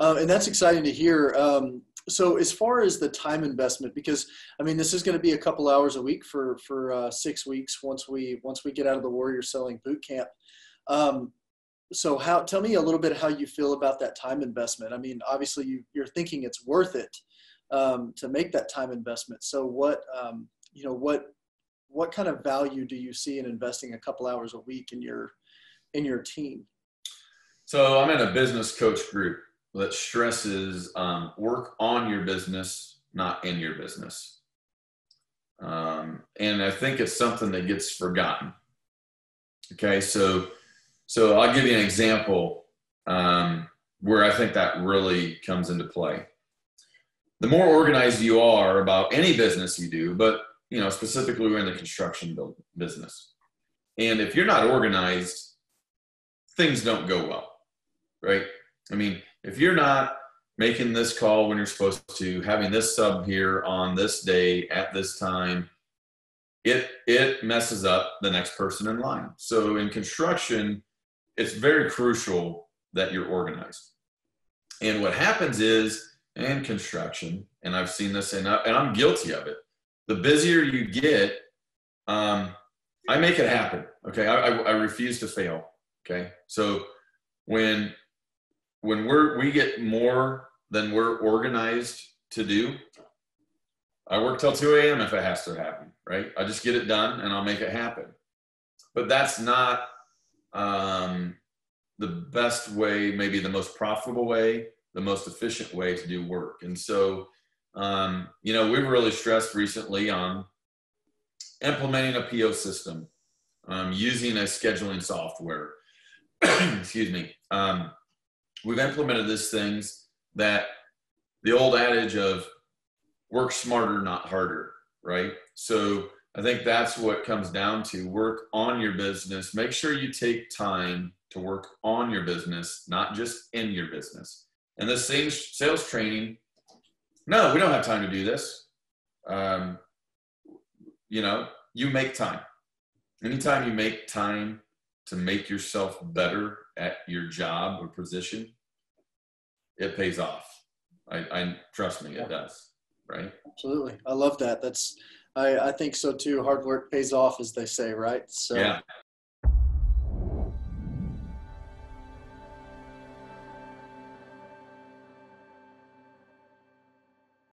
uh, and that's exciting to hear. Um, so as far as the time investment, because I mean, this is going to be a couple hours a week for for uh, six weeks once we once we get out of the warrior selling boot camp. Um, so how tell me a little bit how you feel about that time investment. I mean, obviously you, you're thinking it's worth it um, to make that time investment. So what um, you know what what kind of value do you see in investing a couple hours a week in your in your team? So I'm in a business coach group that stresses um, work on your business, not in your business. Um, and I think it's something that gets forgotten. Okay, so so I'll give you an example um, where I think that really comes into play. The more organized you are about any business you do, but you know specifically we're in the construction business, and if you're not organized, things don't go well, right? I mean, if you're not making this call when you're supposed to, having this sub here on this day at this time, it it messes up the next person in line. So in construction, it's very crucial that you're organized. And what happens is in construction, and I've seen this and, I, and I'm guilty of it. The busier you get, um, I make it happen. Okay, I, I, I refuse to fail. Okay, so when when we're we get more than we're organized to do, I work till 2 a.m. if it has to happen, right? I just get it done and I'll make it happen. But that's not um, the best way, maybe the most profitable way, the most efficient way to do work. And so, um, you know, we've really stressed recently on implementing a PO system, um, using a scheduling software. Excuse me. Um, we've implemented these things that the old adage of work smarter, not harder, right? So I think that's what comes down to work on your business. Make sure you take time to work on your business, not just in your business. And the same sales training, no, we don't have time to do this. Um, you know, you make time. Anytime you make time to make yourself better at your job or position, it pays off. I, I trust me, it does. Right. Absolutely. I love that. That's, I, I think so too. Hard work pays off, as they say, right? So, yeah,